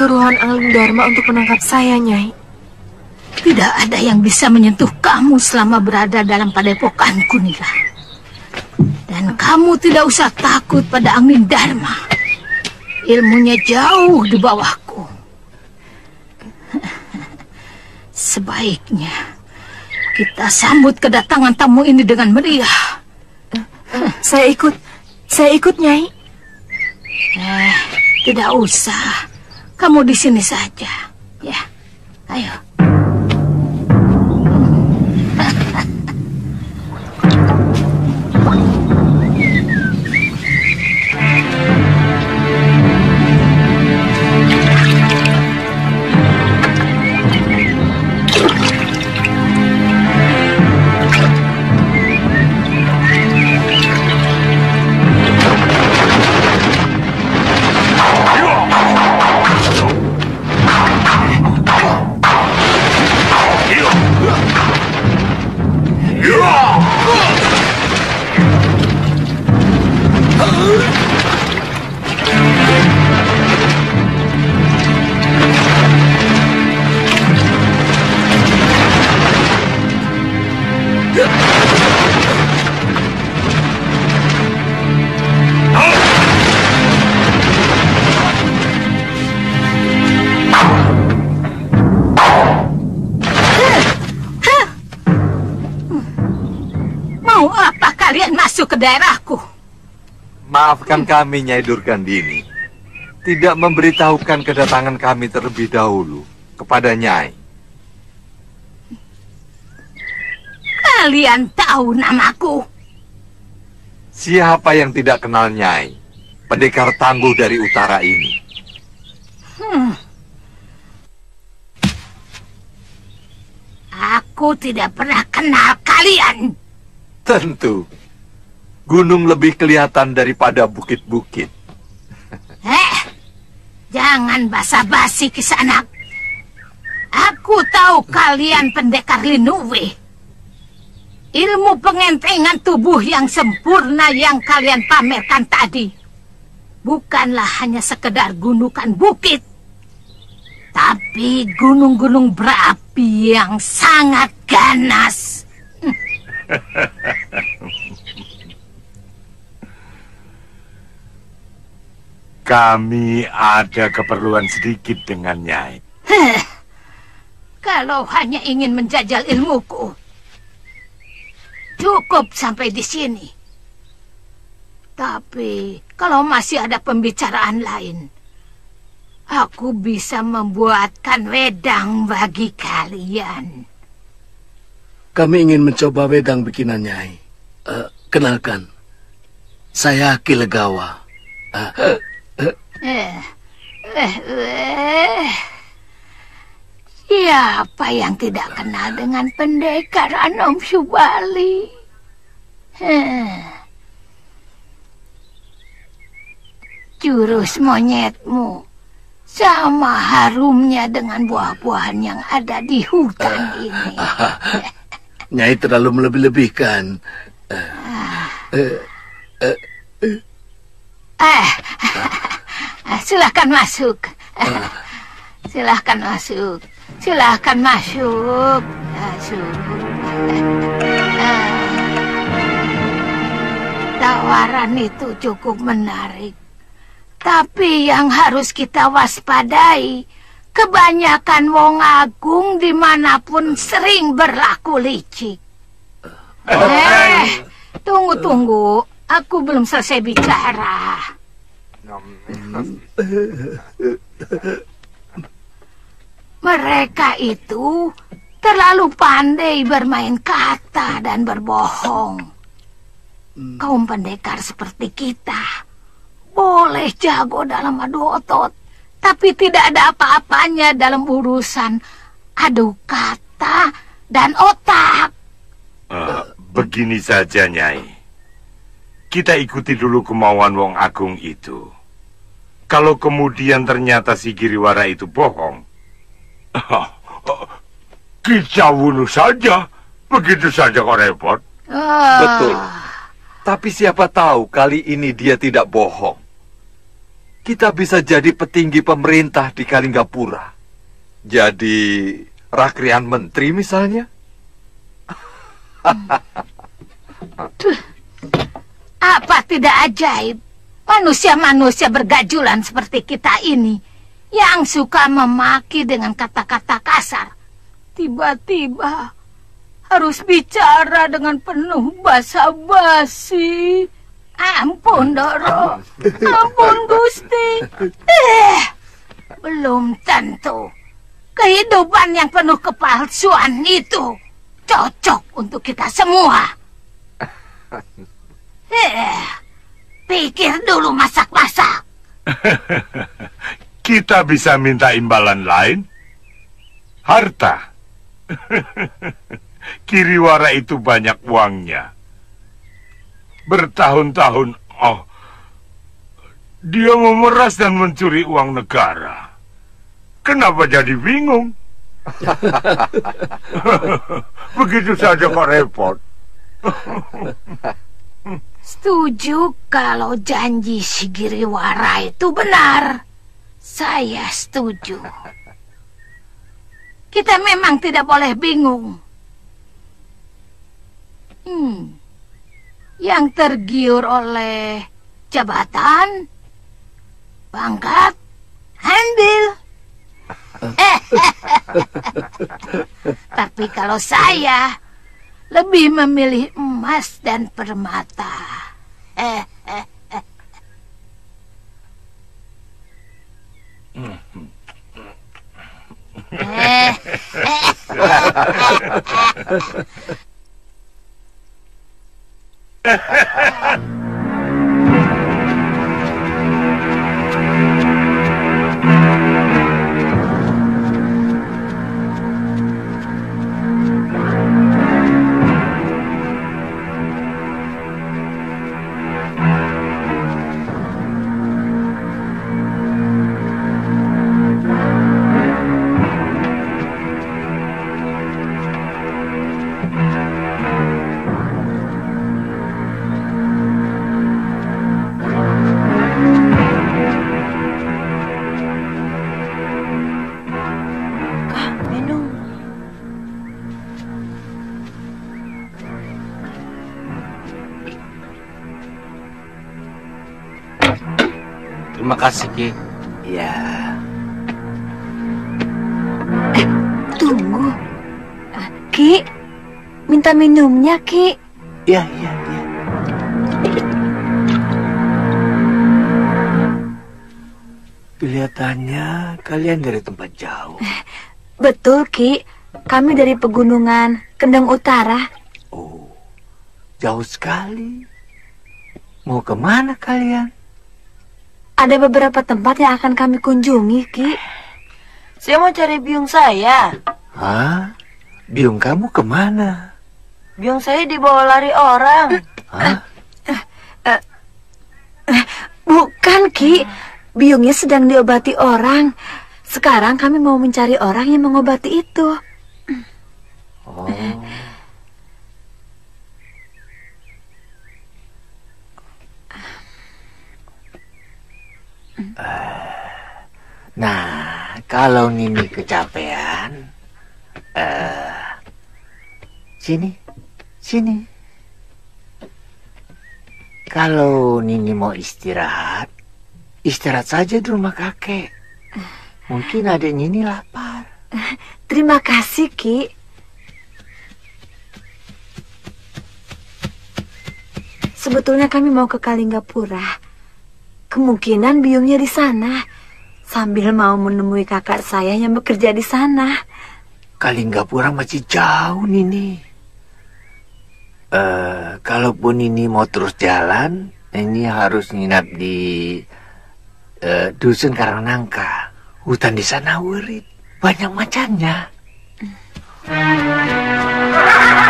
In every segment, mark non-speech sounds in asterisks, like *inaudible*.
suruhan Aling Dharma untuk menangkap saya, Nyai. Tidak ada yang bisa menyentuh kamu selama berada dalam padepokanku, Nila. Dan kamu tidak usah takut pada angin Dharma. Ilmunya jauh di bawahku. *laughs* Sebaiknya kita sambut kedatangan tamu ini dengan meriah. Saya ikut. Saya ikut, Nyai. Eh, tidak usah. Kamu di sini saja. Ya, ayo. Daerahku? Maafkan kami, Nyai Durgandini. Tidak memberitahukan kedatangan kami terlebih dahulu kepada Nyai. Kalian tahu namaku? Siapa yang tidak kenal Nyai? Pendekar tangguh dari utara ini. Hmm. Aku tidak pernah kenal kalian. Tentu. Gunung lebih kelihatan daripada bukit-bukit. Eh, jangan basa-basi kisanak. Aku tahu kalian pendekar Linuwe. Ilmu pengentengan tubuh yang sempurna yang kalian pamerkan tadi bukanlah hanya sekedar gundukan bukit, tapi gunung-gunung berapi yang sangat ganas. *laughs* Kami ada keperluan sedikit dengan Nyai. Heh, kalau hanya ingin menjajal ilmuku, cukup sampai di sini. Tapi kalau masih ada pembicaraan lain, aku bisa membuatkan wedang bagi kalian. Kami ingin mencoba wedang bikinan Nyai. Uh, kenalkan, saya Ki Legawa. Uh, eh. Siapa yang tidak kenal dengan pendekar Anom Subali? Eh. Jurus monyetmu sama harumnya dengan buah-buahan yang ada di hutan ini. *laughs* Nyai terlalu melebih-lebihkan. Eh, eh, eh. Silakan masuk. Silahkan masuk. Silahkan masuk. Masuk. Tawaran itu cukup menarik. Tapi yang harus kita waspadai, kebanyakan wong agung di mana pun sering berlaku licik. Eh, tunggu, tunggu. Aku belum selesai bicara. *laughs* Mereka itu terlalu pandai bermain kata dan berbohong. Kaum pendekar seperti kita boleh jago dalam adu otot, tapi tidak ada apa-apanya dalam urusan adu kata dan otak. Uh, begini saja, Nyai. Kita ikuti dulu kemauan Wong Agung itu. Kalau kemudian ternyata si Giriwara itu bohong, kita bunuh saja. Begitu saja kok repot. Ah. Betul. Tapi siapa tahu kali ini dia tidak bohong. Kita bisa jadi petinggi pemerintah di Kalinggapura. Jadi rakrian menteri misalnya. Apa tidak ajaib manusia-manusia bergajulan seperti kita ini yang suka memaki dengan kata-kata kasar. Tiba-tiba harus bicara dengan penuh basa-basi. Ampun, Doro. Ampun, Gusti. Eh, belum tentu. Kehidupan yang penuh kepalsuan itu cocok untuk kita semua. Eh, pikir dulu masak-masak. *laughs* Kita bisa minta imbalan lain? Harta. *laughs* Kiriwara itu banyak uangnya. Bertahun-tahun, oh, dia memeras dan mencuri uang negara. Kenapa jadi bingung? *laughs* Begitu saja kok repot. Setuju kalau janji Sigiriwara itu benar. Saya setuju. Kita memang tidak boleh bingung. Hmm. Yang tergiur oleh jabatan, pangkat, ambil. *laughs* *laughs* Tapi kalau saya lebih memilih emas dan permata. Eh, eh. Terima *laughs* kasih, Ki. Ya. Eh, tunggu. Uh, Ki, minta minumnya, Ki. Ya, ya, ya. Kelihatannya kalian dari tempat jauh. Betul, Ki. Kami dari pegunungan Kendang Utara. Oh. Jauh sekali. Mau ke mana kalian? Ada beberapa tempat yang akan kami kunjungi, Ki. Saya mau cari biung saya. Hah? Biung kamu ke mana? Biung saya dibawa lari orang. Hah? Bukan, Ki. Biungnya sedang diobati orang. Sekarang kami mau mencari orang yang mengobati itu. Oh. Nah, kalau Nini kecapean, eh, sini, sini. Kalau Nini mau istirahat, istirahat saja di rumah kakek. Mungkin adik Nini lapar. Terima kasih, Ki. Sebetulnya kami mau ke Kalinggapura. Kemungkinan biungnya di sana. Sambil mau menemui kakak saya yang bekerja di sana. Kalinggapura masih jauh, Nini. Eh, kalaupun ini mau terus jalan, ini harus nginap di eh, dusun Karangnangka. Hutan di sana urit, banyak macannya. *laughs*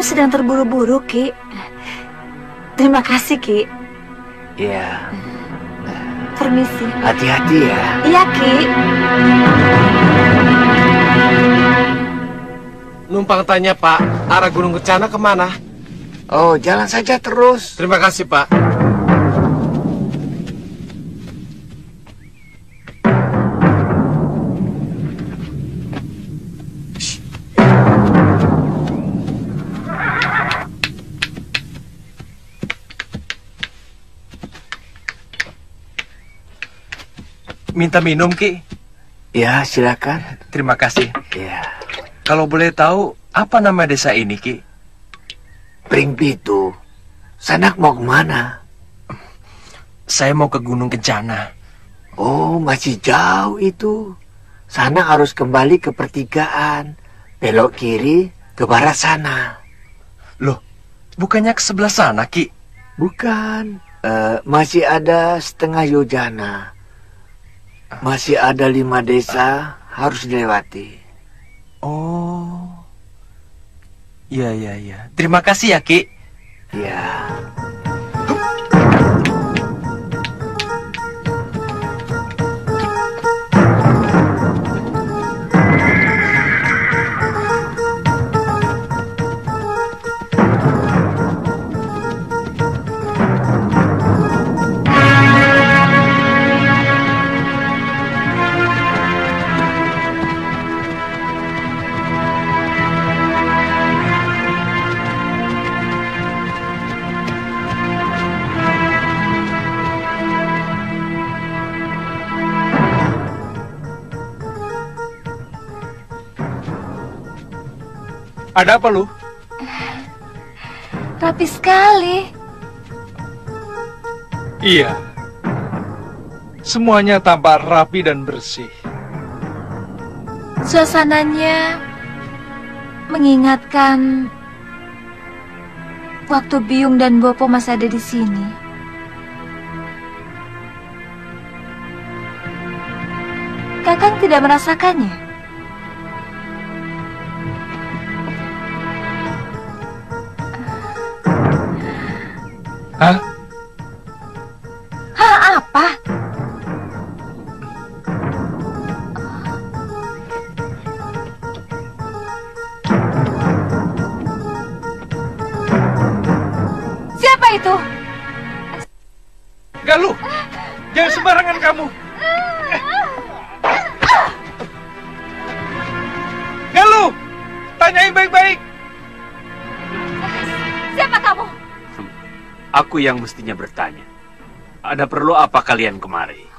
Kami sedang terburu-buru, Ki. Terima kasih, Ki. Ya, Permisi. hati-hati ya. Iya, Ki. Numpang tanya Pak, arah Gunung Kencana ke mana? Oh, jalan saja terus. Terima kasih Pak. Minta minum, Ki. Ya, silakan. Terima kasih. Ya, Kalau boleh tahu, apa nama desa ini, Ki? Pring Pitu. Sanak mau ke mana? Saya mau ke Gunung Kencana. Oh, masih jauh itu. Sana harus kembali ke pertigaan. Belok kiri ke barat sana. Loh, bukannya ke sebelah sana, Ki? Bukan. Eh, masih ada setengah yojana. Masih ada lima desa harus dilewati. Oh. Iya, iya, iya. Terima kasih ya, Ki. Ya. Ada apa lu? Rapi sekali. Iya. Semuanya tampak rapi dan bersih. Suasananya mengingatkan waktu Biung dan Bopo masih ada di sini. Kakang tidak merasakannya. Hah? Aku yang mestinya bertanya. Ada perlu apa kalian kemari?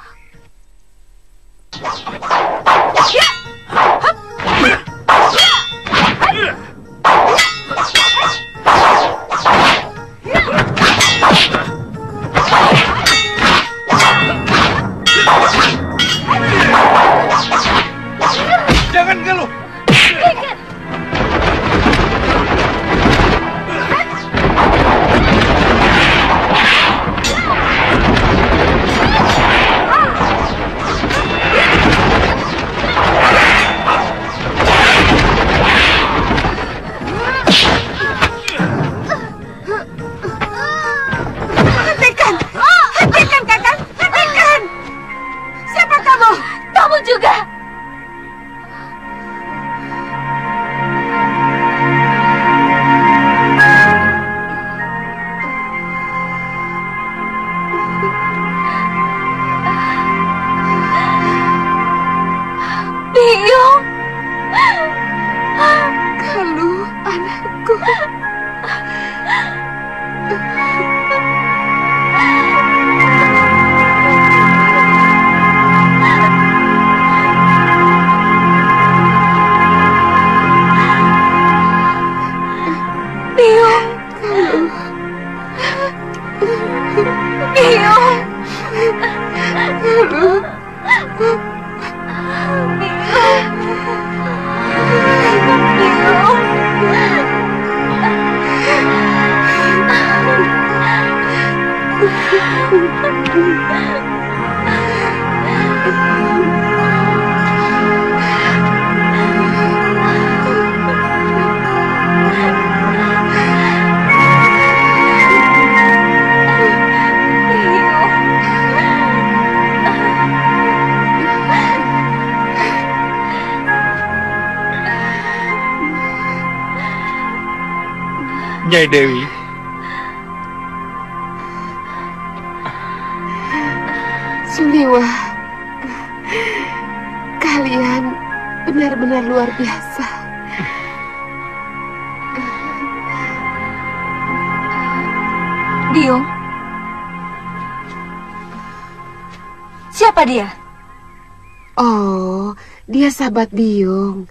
Sahabat Biung.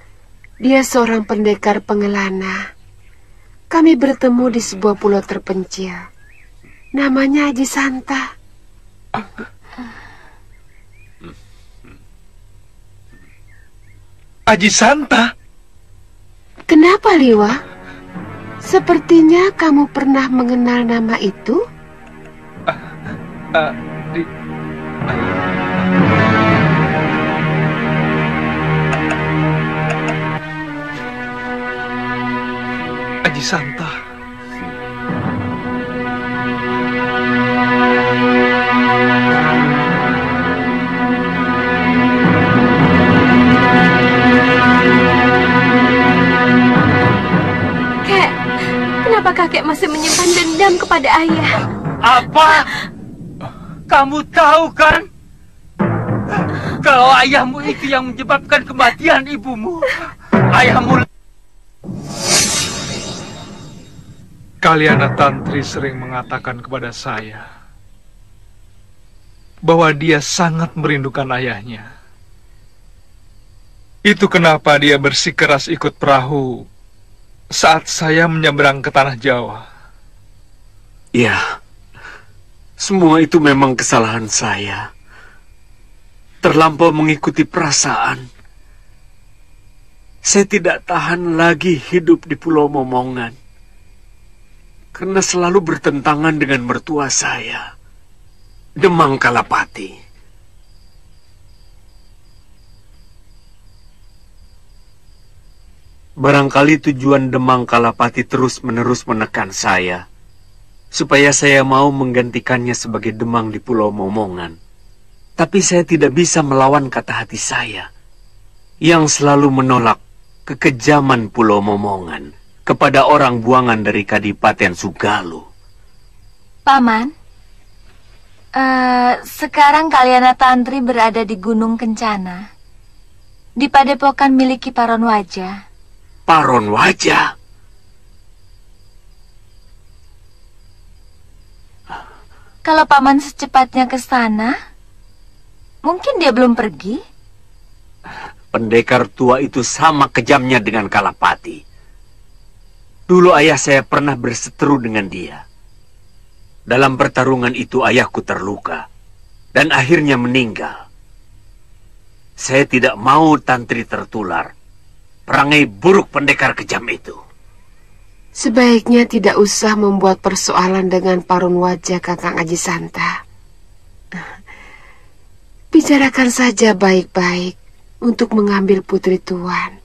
Dia seorang pendekar pengelana. Kami bertemu di sebuah pulau terpencil. Namanya Haji Santa. Aji Santa. Kenapa, Liwa? Sepertinya kamu pernah mengenal nama itu? Uh, di... Aji Santa. Kek, kenapa kakek masih menyimpan dendam kepada ayah? Apa? Kamu tahu kan? Kalau ayahmu itu yang menyebabkan kematian ibumu. Ayahmu Kaliana Tantri sering mengatakan kepada saya bahwa dia sangat merindukan ayahnya. Itu kenapa dia bersikeras ikut perahu saat saya menyeberang ke tanah Jawa. Ya, semua itu memang kesalahan saya. Terlampau mengikuti perasaan. Saya tidak tahan lagi hidup di Pulau Momongan. Karena selalu bertentangan dengan mertua saya. Demang Kalapati. Barangkali tujuan Demang Kalapati terus-menerus menekan saya supaya saya mau menggantikannya sebagai demang di Pulau Momongan. Tapi saya tidak bisa melawan kata hati saya yang selalu menolak kekejaman Pulau Momongan kepada orang buangan dari Kadipaten Sugalu. Paman, eh, sekarang Kaliana Tantri berada di Gunung Kencana. Di padepokan milik Kiparon Wajah. Paron Wajah? Kalau Paman secepatnya ke sana, mungkin dia belum pergi. Pendekar tua itu sama kejamnya dengan Kalapati. Dulu ayah saya pernah berseteru dengan dia. Dalam pertarungan itu ayahku terluka dan akhirnya meninggal. Saya tidak mau tantri tertular. Perangai buruk pendekar kejam itu. Sebaiknya tidak usah membuat persoalan dengan parun wajah Kakang Aji Santa. Bicarakan saja baik-baik untuk mengambil putri tuan.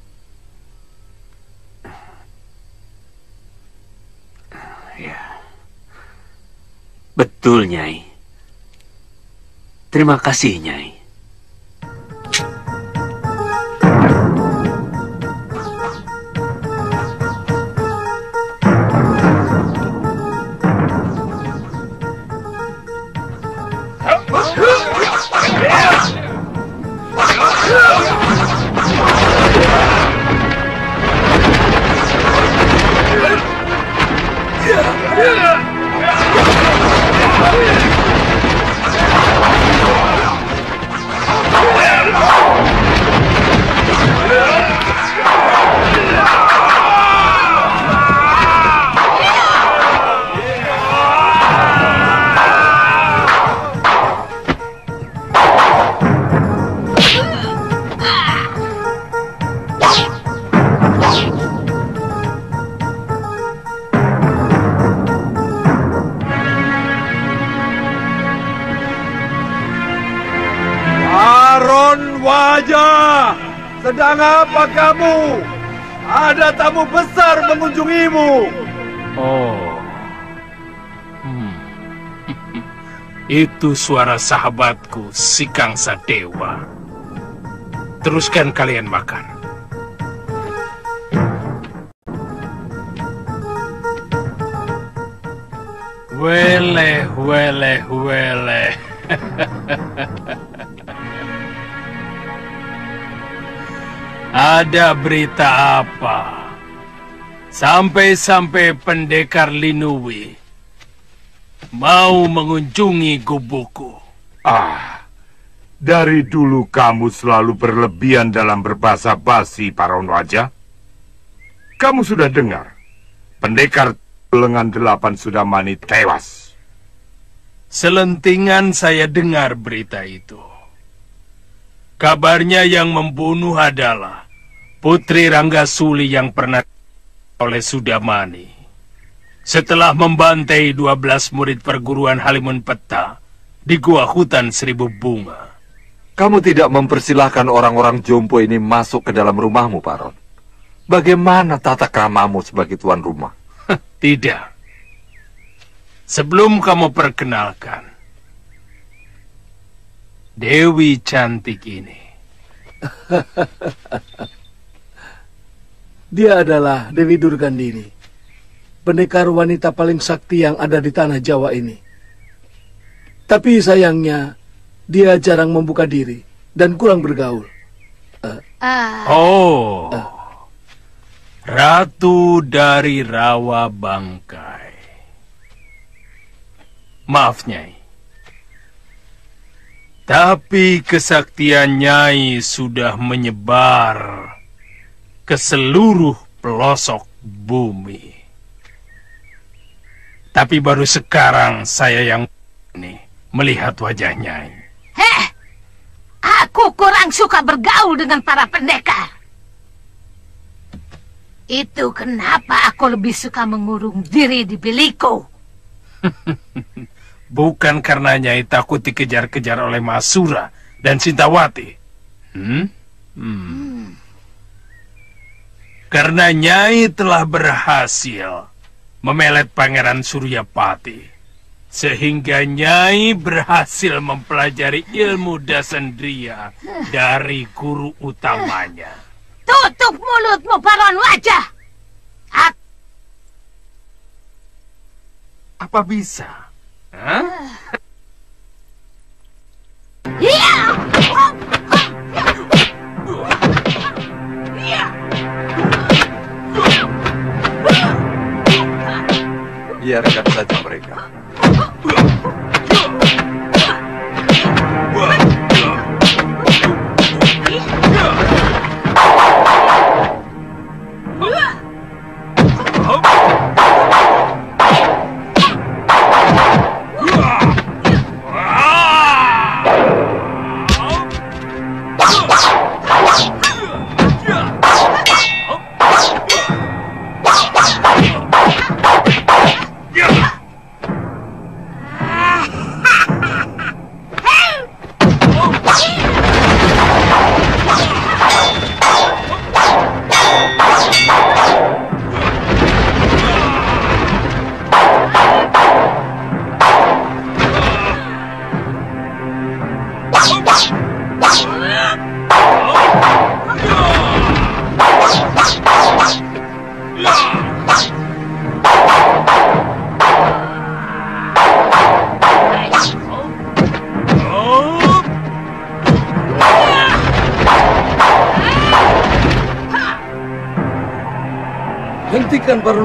Betul, Nyai. Terima kasih, Nyai. Itu suara sahabatku, si Kangsa Dewa. Teruskan kalian makan. Weleh, weleh, weleh. *laughs* Ada berita apa? Sampai-sampai pendekar Linui mau mengunjungi gubukku. Ah, dari dulu kamu selalu berlebihan dalam berbahasa basi, Paron Raja. Kamu sudah dengar, pendekar lengan delapan sudah mani tewas. Selentingan saya dengar berita itu. Kabarnya yang membunuh adalah Putri Ranggasuli yang pernah oleh Sudamani. Setelah membantai 12 murid perguruan Halimun Peta di gua hutan seribu bunga. Kamu tidak mempersilahkan orang-orang jompo ini masuk ke dalam rumahmu, Paron. Bagaimana tata kramamu sebagai tuan rumah? Tidak. Sebelum kamu perkenalkan, Dewi cantik ini. *laughs* Dia adalah Dewi Durgandini, pendekar wanita paling sakti yang ada di tanah Jawa ini. Tapi sayangnya, dia jarang membuka diri dan kurang bergaul. Uh, Oh, Ratu dari Rawa Bangkai. Maaf, Nyai. Tapi kesaktian Nyai sudah menyebar ke seluruh pelosok bumi. Tapi baru sekarang saya yang ini melihat wajah Nyai. Heh, aku kurang suka bergaul dengan para pendekar. Itu kenapa aku lebih suka mengurung diri di bilikku. *laughs* Bukan karena Nyai takut dikejar-kejar oleh Masura dan Sintawati. Hmm? Hmm. Karena Nyai telah berhasil memelet Pangeran Suryapati. Sehingga Nyai berhasil mempelajari ilmu dasandria dari guru utamanya. Tutup mulutmu, paron wajah. Aku Apa bisa? Hah? Iya. Biarkan saja mereka.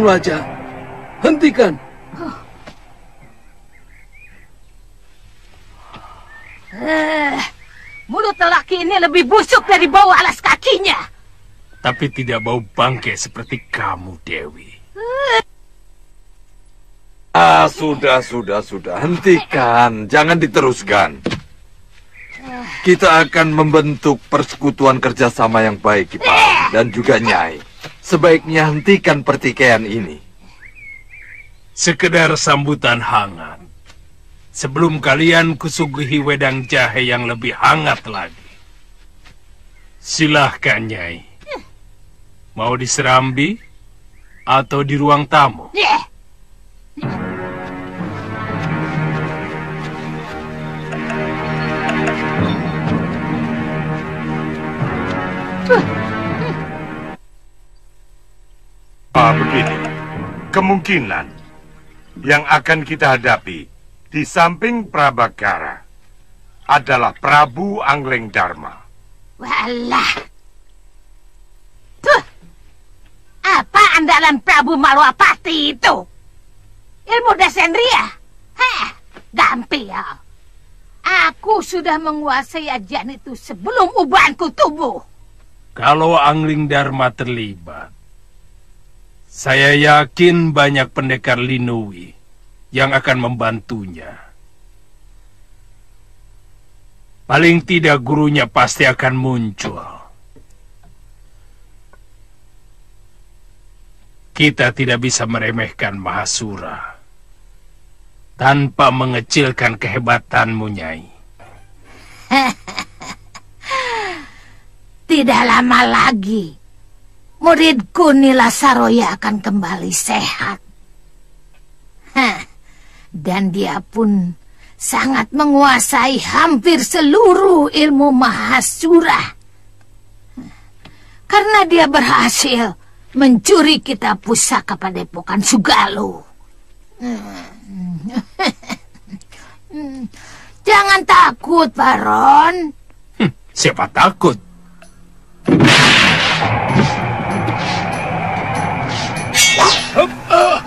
Parun Wajah. Hentikan. Eh, mulut lelaki ini lebih busuk dari bau alas kakinya. Tapi tidak bau bangke seperti kamu, Dewi. Ah, sudah, sudah, sudah. Hentikan. Jangan diteruskan. Kita akan membentuk persekutuan kerjasama yang baik, Kipar. Dan juga Nyai. Sebaiknya hentikan pertikaian ini. Sekedar sambutan hangat. Sebelum kalian kusuguhi wedang jahe yang lebih hangat lagi. Silahkan, Nyai. Mau diserambi atau di ruang tamu? Yeah. Ah, begini. Kemungkinan yang akan kita hadapi Di samping Prabakara adalah Prabu Angleng Dharma. Walah. Tuh. Apa andalan Prabu Malwapati itu? Ilmu Desendria? Heh, gampil. Aku sudah menguasai ajian itu sebelum ubanku tumbuh. Kalau Angling Dharma terlibat, saya yakin banyak pendekar Linui yang akan membantunya. Paling tidak gurunya pasti akan muncul. Kita tidak bisa meremehkan Mahasura tanpa mengecilkan kehebatanmu, Nyai. *laughs* Tidak lama lagi, muridku Nila Saroya akan kembali sehat. Hah, dan dia pun sangat menguasai hampir seluruh ilmu Mahasura. Karena dia berhasil mencuri kita pusaka padepokan Sugalu. *laughs* Jangan takut, Baron. Hm, siapa takut? Oh.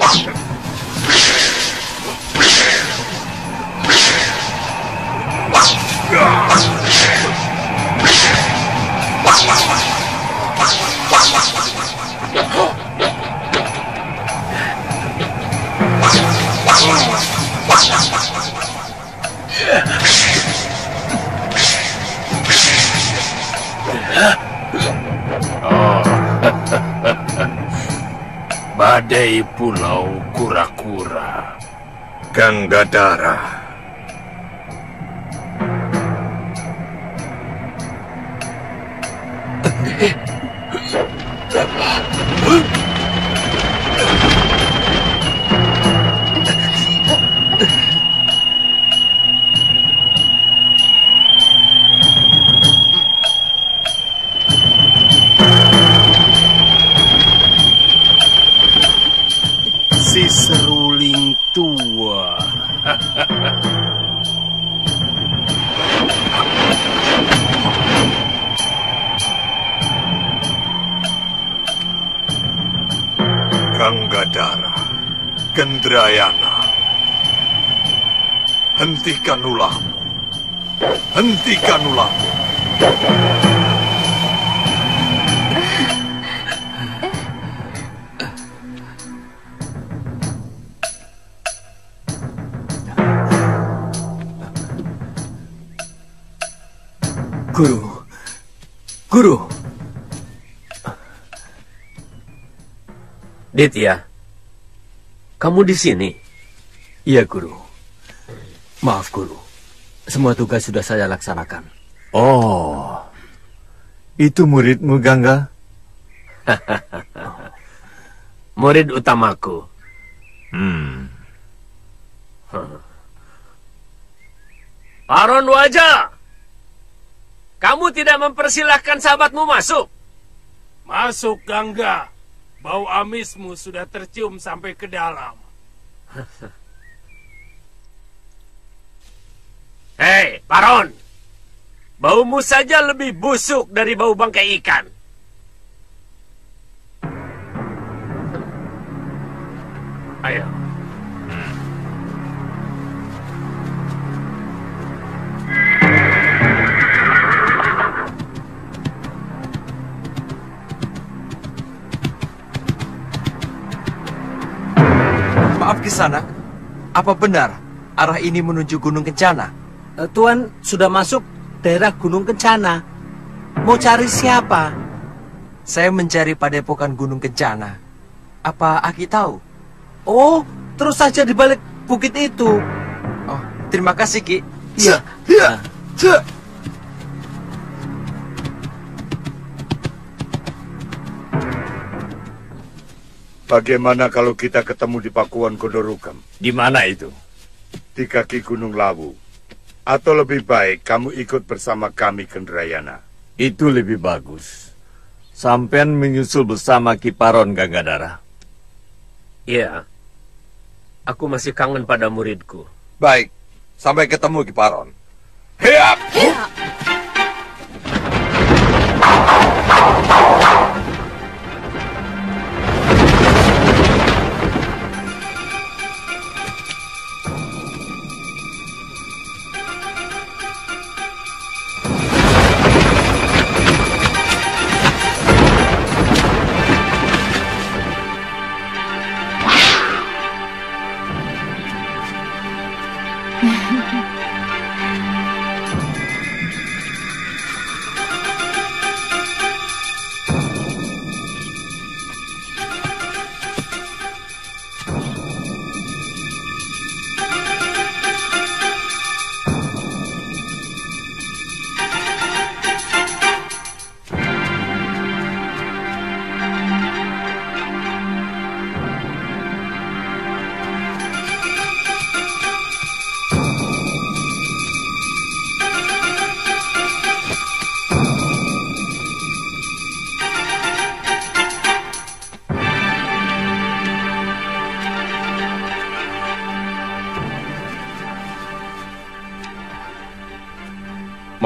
*laughs* Badai Pulau Kura-Kura. Ganggadara. Si *laughs* Ganggadara. Gendrayana. Hentikan ulahmu. Hentikan ulahmu. Guru. Guru. Ditya, kamu di sini? Iya, Guru. Maaf, Guru. Semua tugas sudah saya laksanakan. Oh. Itu muridmu, Gangga? *laughs* Murid utamaku. Hmm. *laughs* Baron Wajah! Kamu tidak mempersilahkan sahabatmu masuk? Masuk, Gangga. Bau amismu sudah tercium sampai ke dalam. *laughs* Hei, Baron! Baumu saja lebih busuk dari bau bangkai ikan. Ayo. Maaf Kisanak, apa benar arah ini menuju Gunung Kencana? Eh, Tuan sudah masuk daerah Gunung Kencana. Mau cari siapa? Saya mencari padepokan Gunung Kencana. Apa Aki tahu? Oh, terus saja di balik bukit itu. Oh, terima kasih Ki. Iya. Iya. Bagaimana kalau kita ketemu di Pakuan Kodorukam? Di mana itu? Di kaki Gunung Lawu. Atau lebih baik kamu ikut bersama kami Kendrayana. Itu lebih bagus. Sampean menyusul bersama Kiparon Ganggadara. Iya. Aku masih kangen pada muridku. Baik, sampai ketemu Kiparon. Hiap!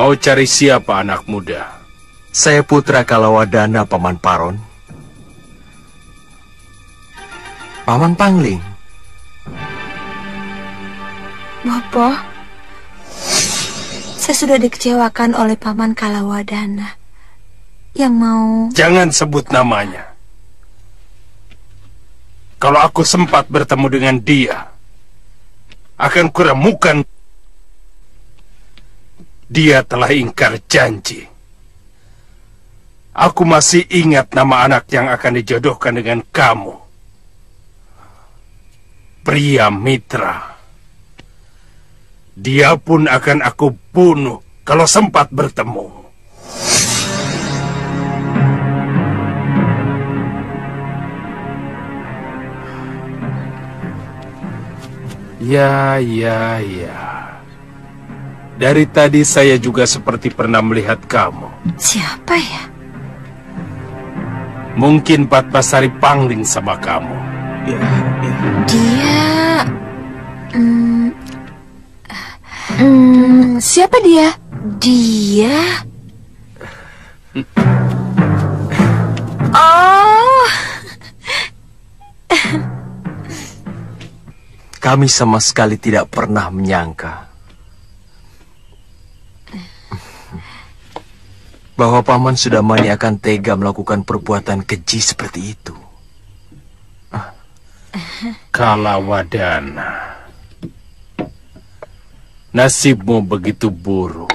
Mau cari siapa anak muda? Saya putra Kalawadana, Paman Paron. Paman Pangling. Bopo, saya sudah dikecewakan oleh Paman Kalawadana yang mau... Jangan sebut namanya. Kalau aku sempat bertemu dengan dia, akan kuremukan dia telah ingkar janji. Aku masih ingat nama anak yang akan dijodohkan dengan kamu. Pria Mitra. Dia pun akan aku bunuh kalau sempat bertemu. Ya, ya, ya. Dari tadi saya juga seperti pernah melihat kamu. Siapa ya? Mungkin Pat Pasari Pangling sama kamu. Ya, ya. Dia... Hmm, hmm, siapa dia? Dia... Oh... Kami sama sekali tidak pernah menyangka bahwa Paman Sudamani akan tega melakukan perbuatan keji seperti itu. Kalawadana. Nasibmu begitu buruk.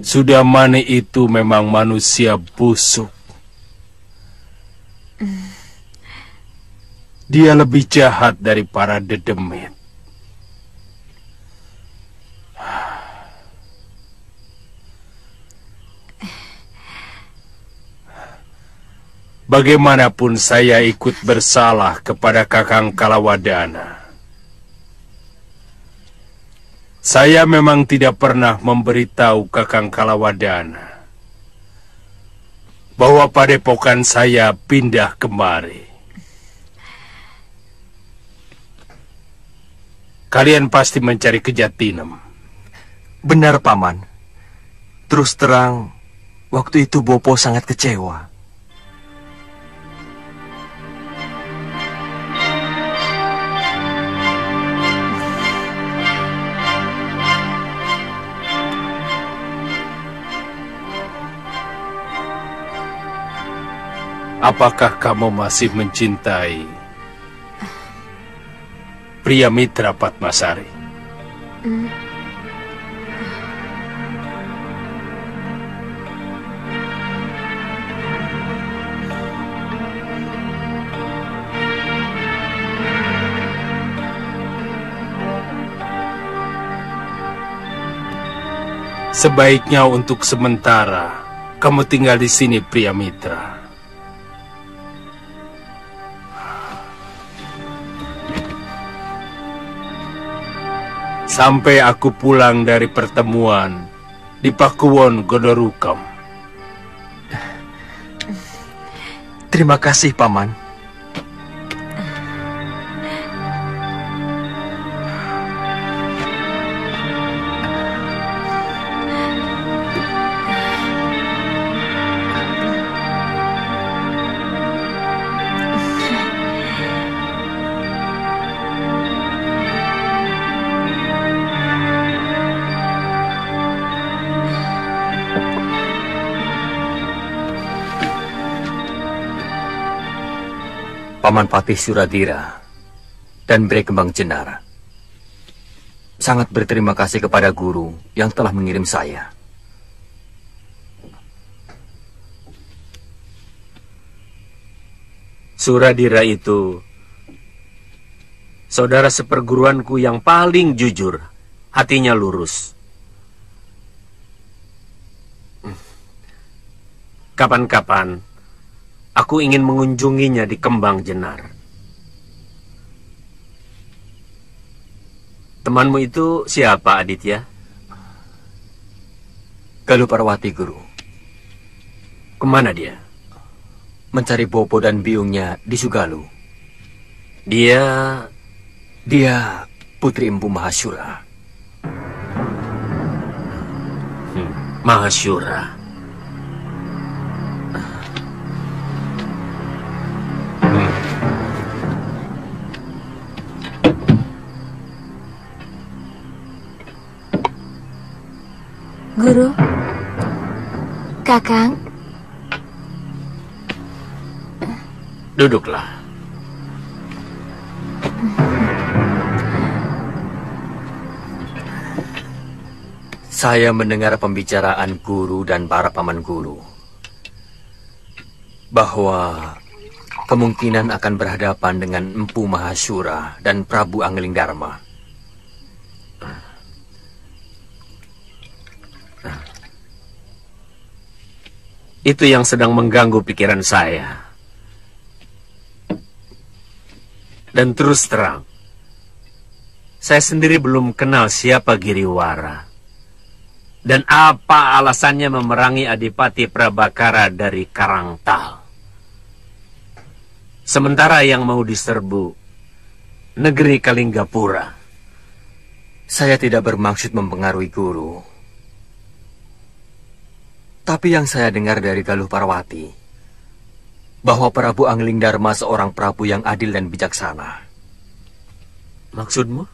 Sudamani itu memang manusia busuk. Dia lebih jahat dari para dedemit. Bagaimanapun saya ikut bersalah kepada Kakang Kalawadana. Saya memang tidak pernah memberitahu Kakang Kalawadana bahwa padepokan saya pindah kemari. Kalian pasti mencari kejatinem. Benar, Paman. Terus terang, waktu itu Bopo sangat kecewa. Apakah kamu masih mencintai pria mitra Patmasari? Sebaiknya untuk sementara kamu tinggal di sini, pria mitra. Sampai aku pulang dari pertemuan di Pakuwon Godorukam. Terima kasih, Paman. Paman Patih Suradira, dan Bre Kembang Jenar. Sangat berterima kasih kepada guru yang telah mengirim saya. Suradira itu saudara seperguruanku yang paling jujur, hatinya lurus. Kapan-kapan aku ingin mengunjunginya di Kembang Jenar. Temanmu itu siapa, Aditya? Galuh Parwati, Guru. Ke mana dia? Mencari Bopo dan biungnya di Sugalu. Dia... Dia Putri Empu Mahasyura. Hmm, Mahasyura. Guru, Kakang, Duduklah. Saya mendengar pembicaraan guru dan para paman guru bahwa kemungkinan akan berhadapan dengan Empu Mahasura dan Prabu Angling Dharma. Itu yang sedang mengganggu pikiran saya. Dan terus terang, saya sendiri belum kenal siapa Giriwara. Dan apa alasannya memerangi Adipati Prabakara dari Karangtal. Sementara yang mau diserbu, negeri Kalinggapura. Saya tidak bermaksud mempengaruhi guru. Tapi yang saya dengar dari Galuh Parwati, bahwa Prabu Angling Dharma seorang Prabu yang adil dan bijaksana. Maksudmu?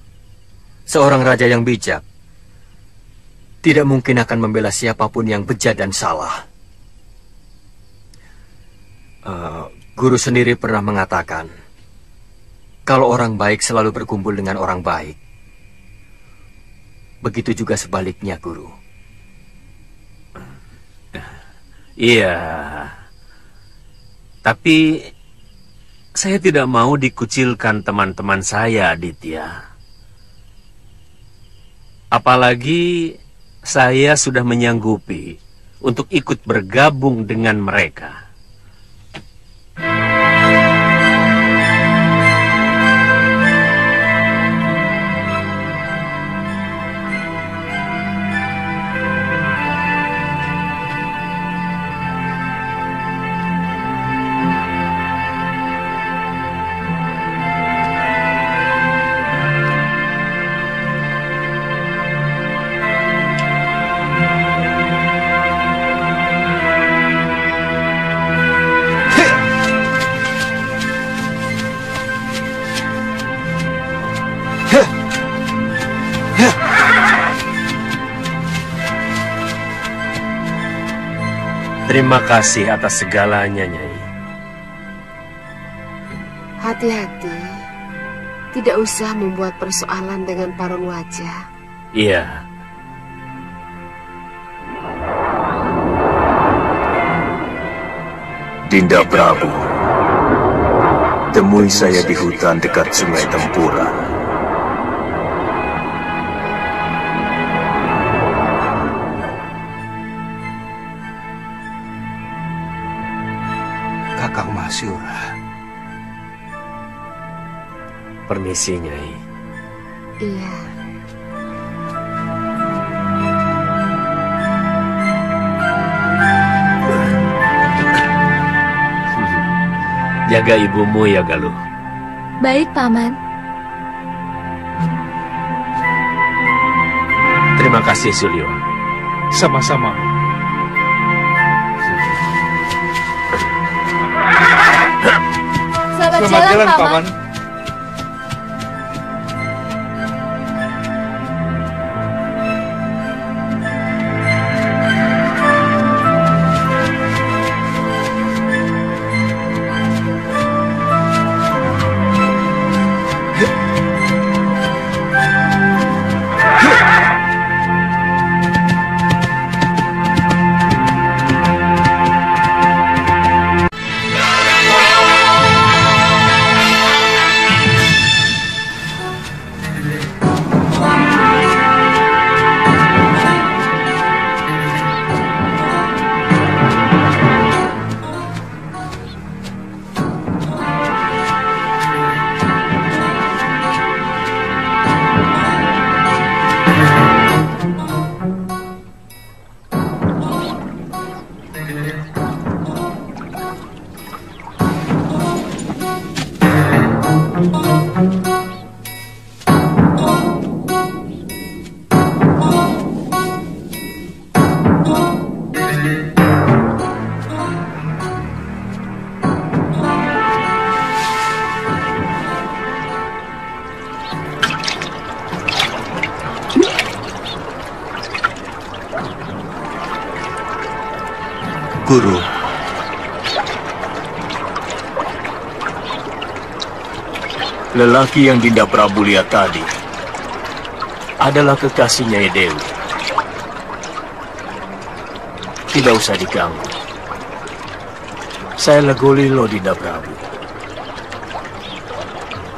Seorang raja yang bijak. Tidak mungkin akan membela siapa pun yang bejat dan salah. Uh, guru sendiri pernah mengatakan, kalau orang baik selalu berkumpul dengan orang baik. Begitu juga sebaliknya, guru. Iya. Tapi saya tidak mau dikucilkan teman-teman saya, Aditya. Apalagi saya sudah menyanggupi untuk ikut bergabung dengan mereka. Terima kasih atas segalanya, Nyai. Hati-hati. Tidak usah membuat persoalan dengan Parun Wajah. Iya. Dinda Prabu, temui saya di hutan dekat Sungai Tempura. Masyura. Permisi, Nyai. Iya. Jaga ibumu ya, Galuh. baik Paman. Terima kasih, Sulio. Sama-sama. Jalan, jalan, Paman. Paman. Lelaki yang Dinda Prabu lihat tadi adalah kekasihnya Dewi. Tidak usah diganggu. Saya Legolilo Dinda Prabu.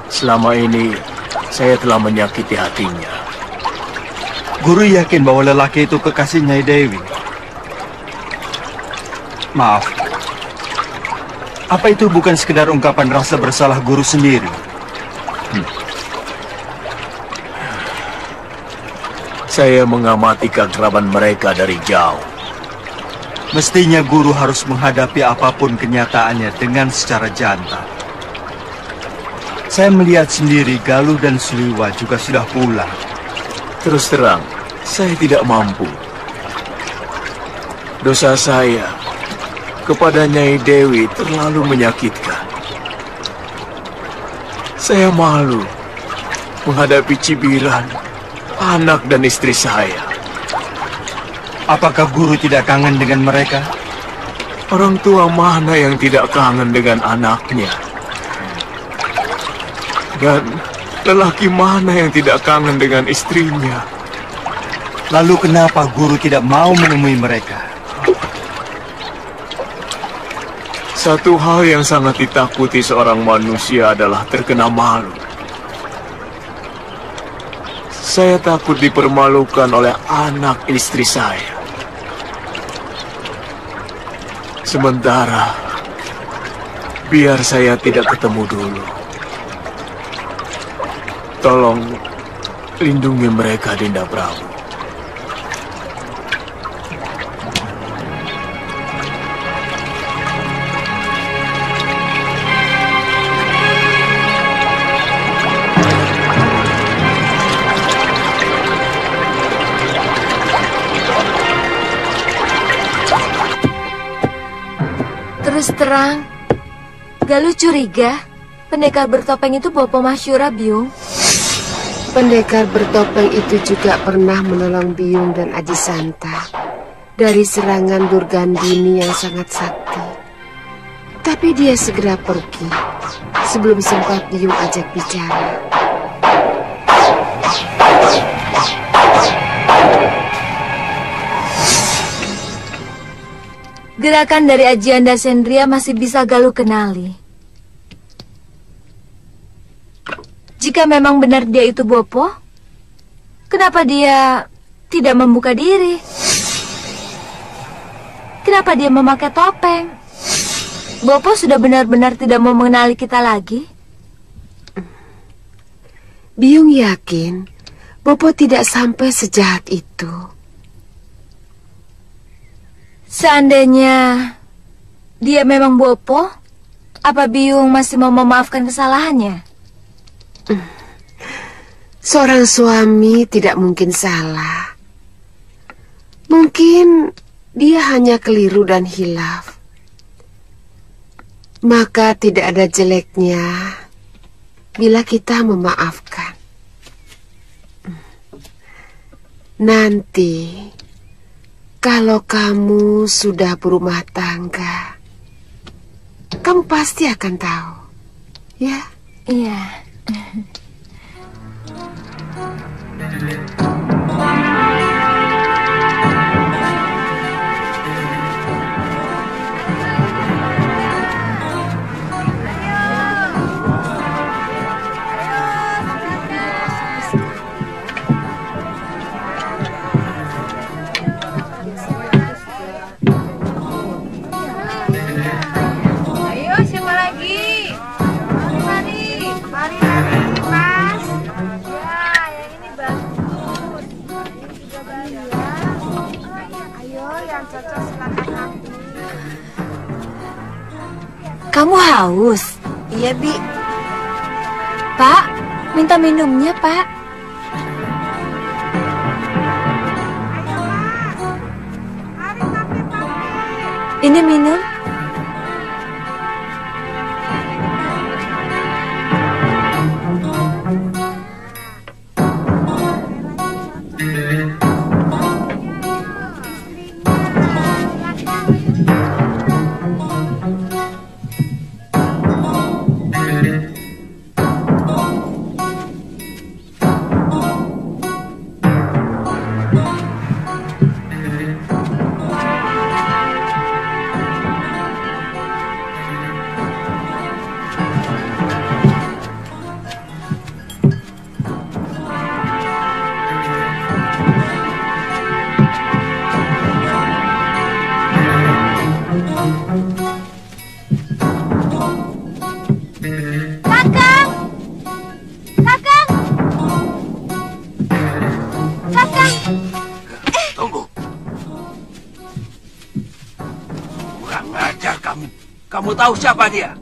Selama ini saya telah menyakiti hatinya. Guru yakin bahwa lelaki itu kekasihnya Dewi. Maaf. Apa itu bukan sekedar ungkapan rasa bersalah guru sendiri? Saya mengamati keakraban mereka dari jauh. Mestinya guru harus menghadapi apa pun kenyataannya dengan secara jantan. Saya melihat sendiri Galuh dan Suliwa juga sudah pulang. Terus terang, saya tidak mampu. Dosa saya kepada Nyai Dewi terlalu menyakitkan. Saya malu menghadapi cibiran anak dan istri saya. Apakah guru tidak kangen dengan mereka? Orang tua mana yang tidak kangen dengan anaknya? Dan lelaki mana yang tidak kangen dengan istrinya? Lalu kenapa guru tidak mau menemui mereka? Satu hal yang sangat ditakuti seorang manusia adalah terkena malu. Saya takut dipermalukan oleh anak istri saya. Sementara, biar saya tidak ketemu dulu. Tolong lindungi mereka, Dinda Prabu. Terang, Galuh curiga pendekar bertopeng itu Bopo Masyura Biung. Pendekar bertopeng itu juga pernah menolong Biung dan Aji Santa dari serangan Durgandini yang sangat sakti. Tapi dia segera pergi sebelum sempat Biung ajak bicara. Gerakan dari Ajianda Sendria masih bisa Galuh kenali. Jika memang benar dia itu Bopo, kenapa dia tidak membuka diri? Kenapa dia memakai topeng? Bopo sudah benar-benar tidak mau mengenali kita lagi? Biung yakin Bopo tidak sampai sejahat itu. Seandainya dia memang Bopo, apa Biung masih mau memaafkan kesalahannya? Seorang suami tidak mungkin salah. Mungkin dia hanya keliru dan hilaf. Maka tidak ada jeleknya bila kita memaafkan. Nanti, kalau kamu sudah berumah tangga, kamu pasti akan tahu, ya? Iya. Kamu haus? Iya, Bi. Pak, minta minumnya, Pak. Ini minum. Tahu siapa dia?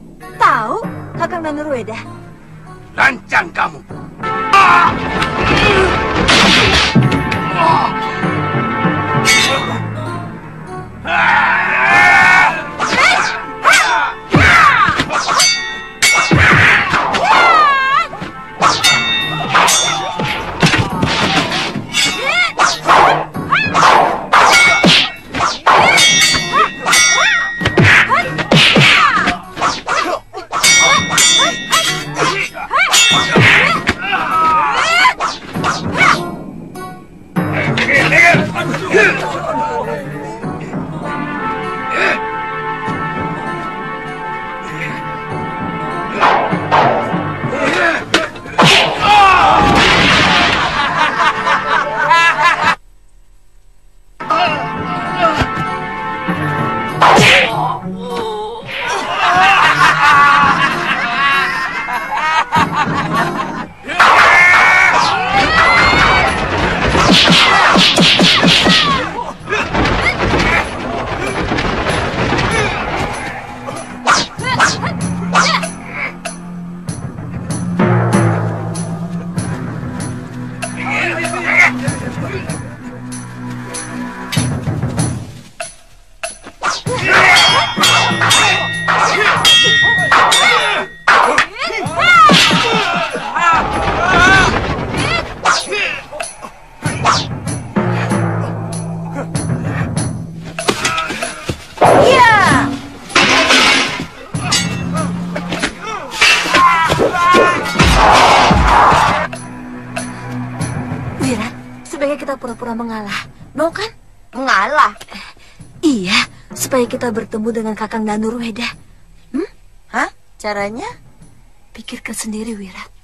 Bertemu dengan Kakang Danurweda. Hmm? Hah? Caranya? Pikirkan sendiri, Wirat.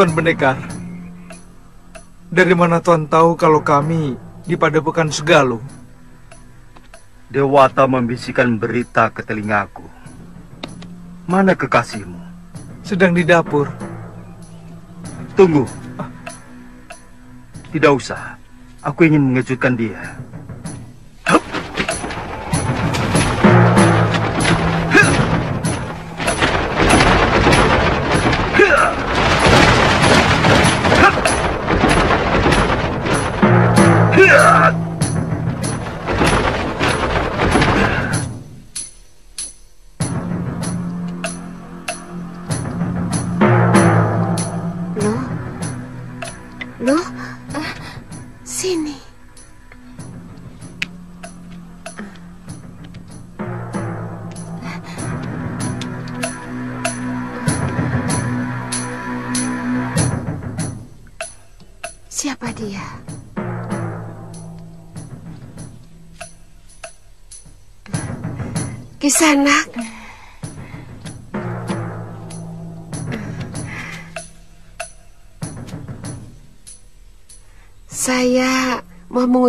Tuan Pendekar, dari mana Tuan tahu kalau kami di Padepokan Segaluh? Dewata membisikkan berita ke telingaku. Mana kekasihmu? Sedang di dapur. Tunggu. Tidak usah. Aku ingin mengejutkan dia.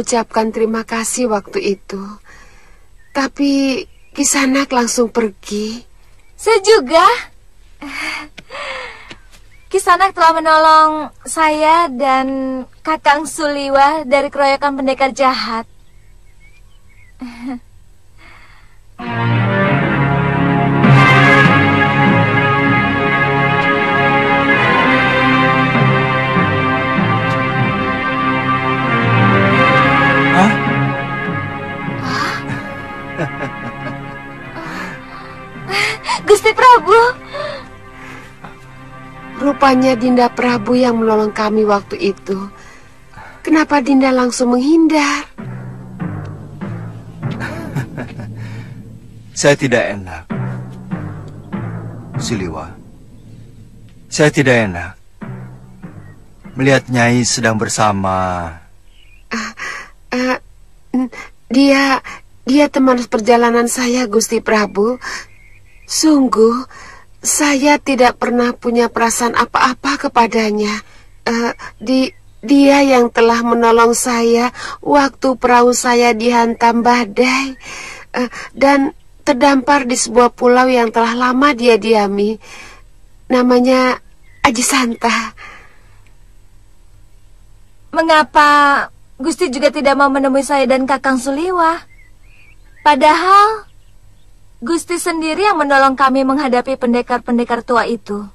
Mengucapkan terima kasih waktu itu. Tapi Kisanak langsung pergi. Saya juga. Kisanak telah menolong saya dan Kakang Suliwa dari keroyokan pendekar jahat. *laughs* Gusti Prabu. Rupanya Dinda Prabu yang menolong kami waktu itu. Kenapa Dinda langsung menghindar? *laughs* Saya tidak enak. Siliwa. Saya tidak enak. Melihat Nyai sedang bersama... Eh, n- dia dia teman perjalanan saya Gusti Prabu. Sungguh saya tidak pernah punya perasaan apa-apa kepadanya. Eh, di dia yang telah menolong saya waktu perahu saya dihantam badai eh, dan terdampar di sebuah pulau yang telah lama dia diami. Namanya Aji Santa. Mengapa Gusti juga tidak mau menemui saya dan Kakang Suliwa? Padahal Gusti sendiri yang menolong kami menghadapi pendekar-pendekar tua itu.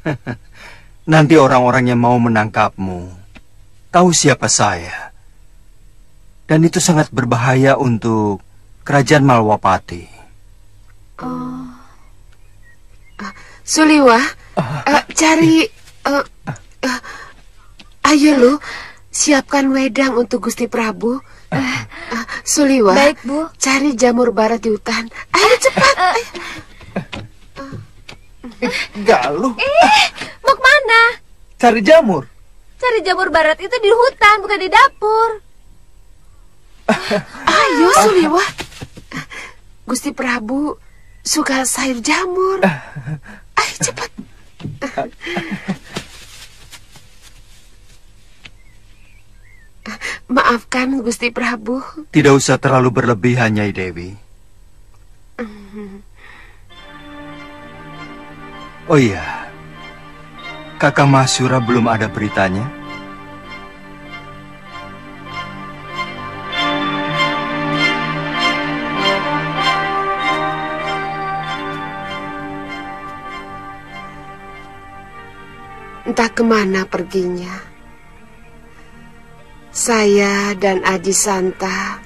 *laughs* Nanti orang-orang yang mau menangkapmu tahu siapa saya. Dan itu sangat berbahaya untuk kerajaan Malwapati. Oh. Ah, Suliwa, eh, cari... eh, eh, ayo lu, siapkan wedang untuk Gusti Prabu. Eh, Suliwa, Baik, Bu. cari jamur barat di hutan. Ayo cepat. ayo. Galuh. Eh, mau ke mana? Cari jamur. Cari jamur barat itu di hutan, bukan di dapur. Ayo Suliwa. Gusti Prabu suka sayur jamur. Ayo cepat. *laughs* Maafkan Gusti Prabu. Tidak usah terlalu berlebihan, Nyai Dewi. Oh iya, Kakang Masura belum ada beritanya? Entah ke mana perginya. Saya dan Aji Santa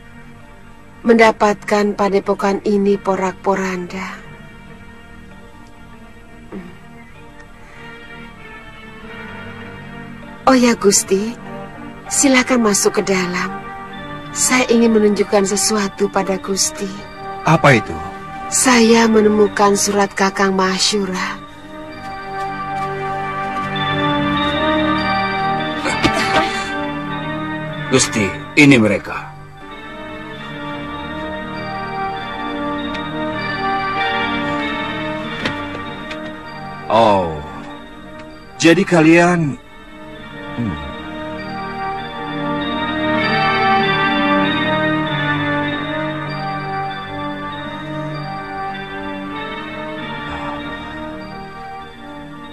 mendapatkan padepokan ini porak-poranda. Oh ya Gusti, silakan masuk ke dalam. Saya ingin menunjukkan sesuatu pada Gusti. Apa itu? Saya menemukan surat Kakang Masyura. Gusti, ini mereka. Oh, jadi kalian... Hmm.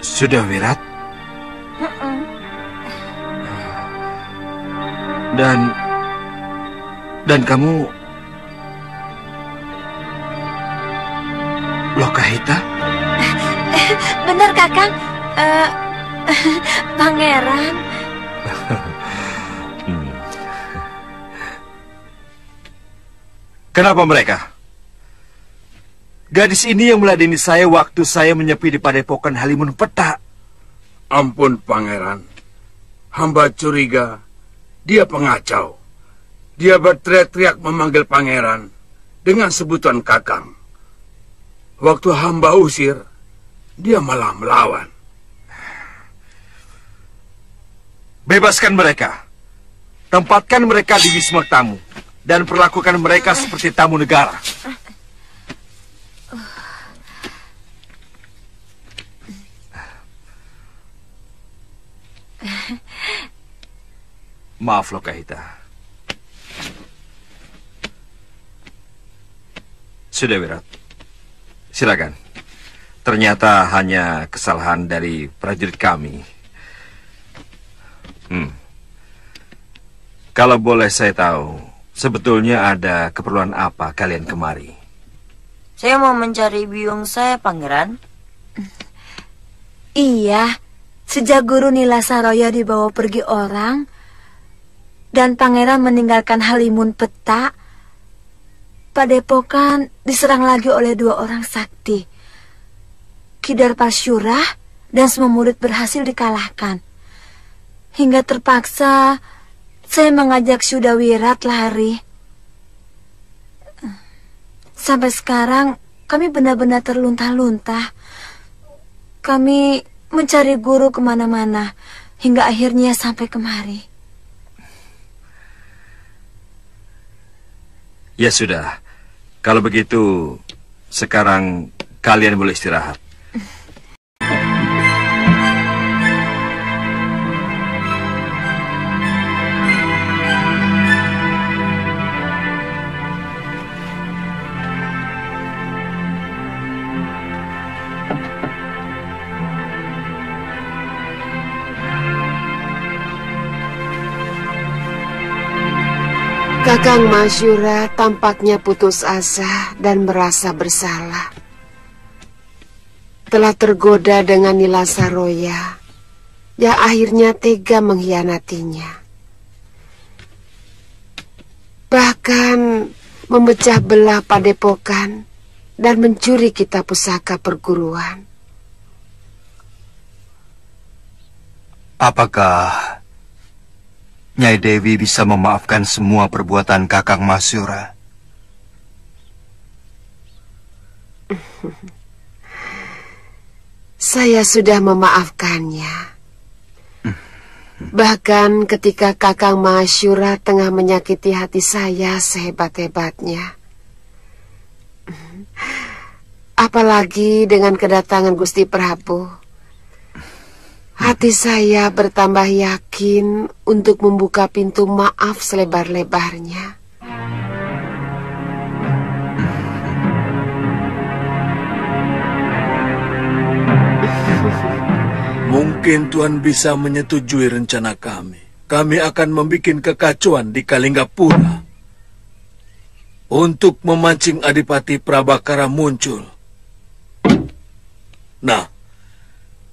Sudah Wirat? Dan... Dan kamu... Lokahita? *laughs* Benar, Kakang. Eh, *laughs* pangeran. *laughs* Kenapa mereka? Gadis ini yang meladeni saya waktu saya menyepi di padepokan Halimun Peta. Ampun, Pangeran. Hamba curiga dia pengacau. Dia berteriak-teriak memanggil Pangeran dengan sebutan Kakang. Waktu hamba usir, dia malah melawan. Bebaskan mereka. Tempatkan mereka di wisma tamu. Dan perlakukan mereka seperti tamu negara. Maaf Lokahita. Sudah Wirat. Silakan. Ternyata hanya kesalahan dari prajurit kami. Hmm. Kalau boleh saya tahu, sebetulnya ada keperluan apa kalian kemari? Saya mau mencari biung saya, Pangeran. Iya, sejak guru Nila Saroya dibawa pergi orang, dan pangeran meninggalkan Halimun Peta, Padepokan diserang lagi oleh dua orang sakti. Kidar Pasyurah dan semua murid berhasil dikalahkan. Hingga terpaksa saya mengajak Sudawirat lari. Sampai sekarang kami benar-benar terluntah-luntah. Kami mencari guru ke mana-mana hingga akhirnya sampai kemari. Ya sudah, kalau begitu sekarang kalian boleh istirahat. Kakang Masyura tampaknya putus asa dan merasa bersalah. Telah tergoda dengan Nila Saroya, yang akhirnya tega mengkhianatinya. Bahkan memecah belah padepokan dan mencuri kitab pusaka perguruan. Apakah Nyai Dewi bisa memaafkan semua perbuatan Kakang Masyura? *laughs* Saya sudah memaafkannya. *laughs* Bahkan ketika Kakang Masyura tengah menyakiti hati saya sehebat-hebatnya. *laughs* Apalagi dengan kedatangan Gusti Prabu. Hati saya bertambah yakin untuk membuka pintu maaf selebar-lebarnya. *laughs* Mungkin Tuhan bisa menyetujui rencana kami. Kami akan membuat kekacauan di Kalinggapura. Untuk memancing Adipati Prabakara muncul. Nah,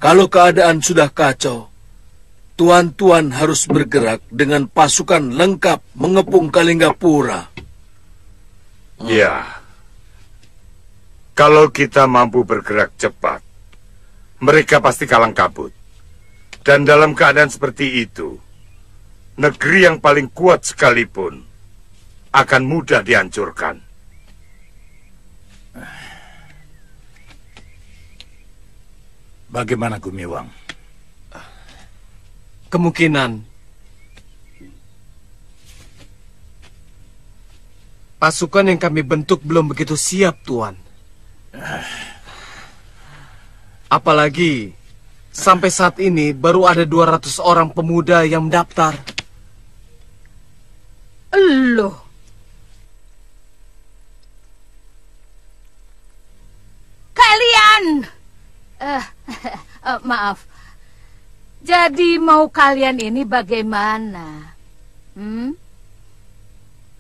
kalau keadaan sudah kacau, tuan-tuan harus bergerak dengan pasukan lengkap mengepung Kalinggapura. Ya. Kalau kita mampu bergerak cepat, mereka pasti kalang kabut. Dan dalam keadaan seperti itu, negeri yang paling kuat sekalipun akan mudah dihancurkan. *sighs* Bagaimana Gumiwang? Kemungkinan pasukan yang kami bentuk belum begitu siap, Tuan. Apalagi sampai saat ini baru ada 200 orang pemuda yang mendaftar. Loh. Kalian Eh, uh, *laughs* maaf. Jadi mau kalian ini bagaimana? Hmm?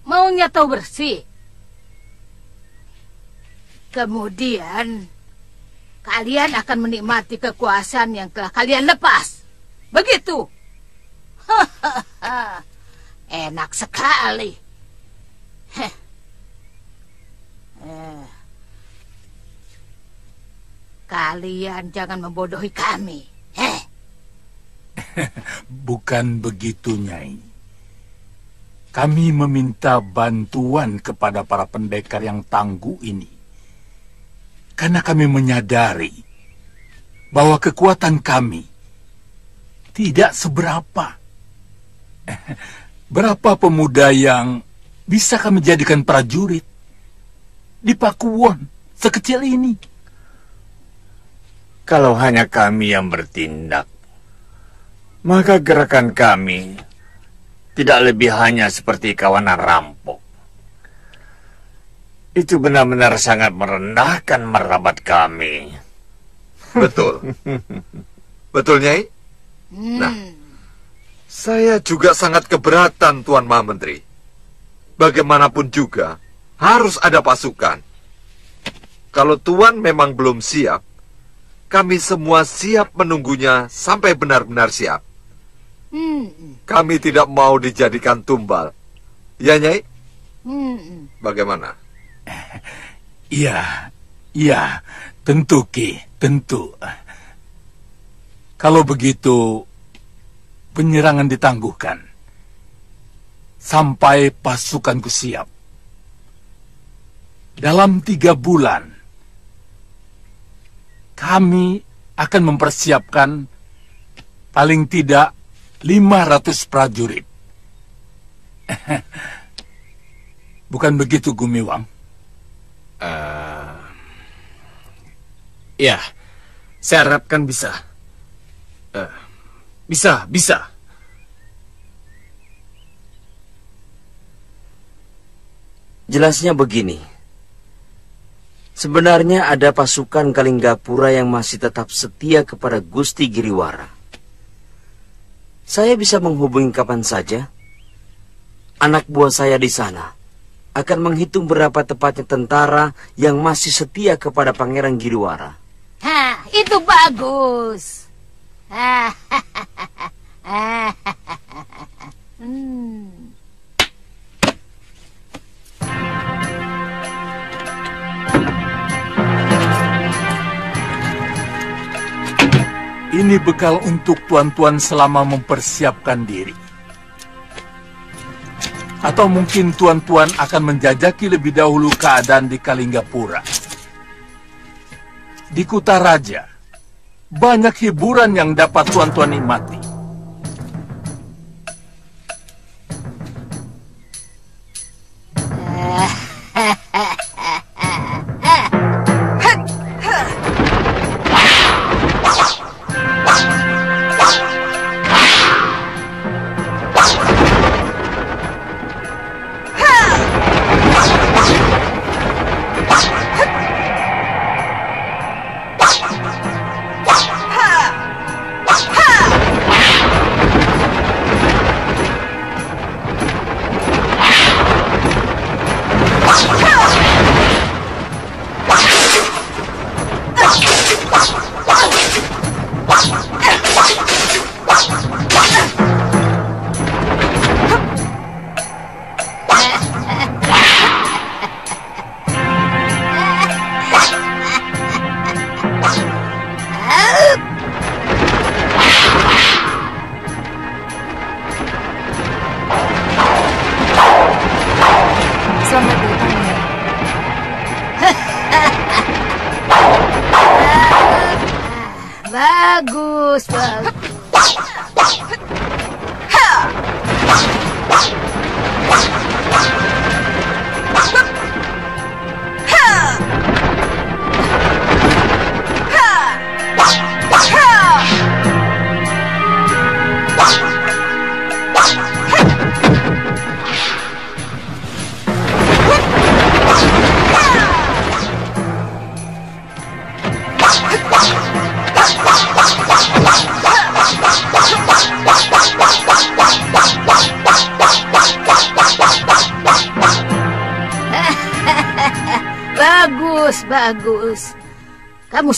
Maunya tahu bersih? Kemudian kalian akan menikmati kekuasaan yang telah kalian lepas. Begitu. *laughs* Enak sekali. Heh. *laughs* Eh. Kalian jangan membodohi kami. Heh. *laughs* Bukan begitu, Nyai. Kami meminta bantuan kepada para pendekar yang tangguh ini. Karena kami menyadari bahwa kekuatan kami tidak seberapa *laughs* Berapa pemuda yang bisa kami jadikan prajurit di Pakuwon sekecil ini? Kalau hanya kami yang bertindak, maka gerakan kami tidak lebih hanya seperti kawanan rampok. Itu benar-benar sangat merendahkan martabat kami. *laughs* Betul. Betul, Nyai? Nah, saya juga sangat keberatan, Tuan Maha Menteri. Bagaimanapun juga, harus ada pasukan. Kalau Tuan memang belum siap, kami semua siap menunggunya sampai benar-benar siap. Hmm. Kami tidak mau dijadikan tumbal. Ya, Nyai? Hmm. Bagaimana? Iya, *laughs* iya, tentu Ki, tentu. Kalau begitu, penyerangan ditangguhkan sampai pasukanku siap. Dalam tiga bulan, kami akan mempersiapkan paling tidak 500 prajurit. *laughs* Bukan begitu, Gumiwang? Eh, ya, saya harapkan bisa. Eh, bisa, bisa. Jelasnya begini. Sebenarnya ada pasukan Kalinggapura yang masih tetap setia kepada Gusti Giriwara. Saya bisa menghubungi kapan saja. Anak buah saya di sana akan menghitung berapa tepatnya tentara yang masih setia kepada Pangeran Giriwara. Hah, itu bagus. *laughs* hmm. Ini bekal untuk tuan-tuan selama mempersiapkan diri. Atau mungkin tuan-tuan akan menjajaki lebih dahulu keadaan di Kalinggapura. Di Kuta Raja, banyak hiburan yang dapat tuan-tuan nikmati. *laughs*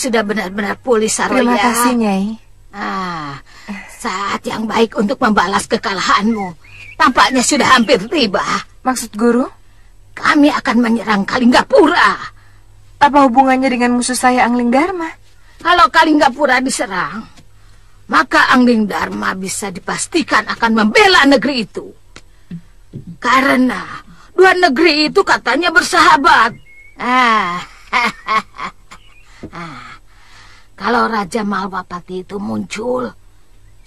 sudah benar-benar pulih, Saroya. Terima kasih, Nyai. Ah, saat yang baik untuk membalas kekalahanmu. Tampaknya sudah hampir tiba. Maksud guru? Kami akan menyerang Kalinggapura. Apa hubungannya dengan musuh saya Angling Dharma? Kalau Kalinggapura diserang, maka Angling Dharma bisa dipastikan akan membela negeri itu. Karena dua negeri itu katanya bersahabat. Ah, Ah, *laughs* kalau Raja Malwapati itu muncul,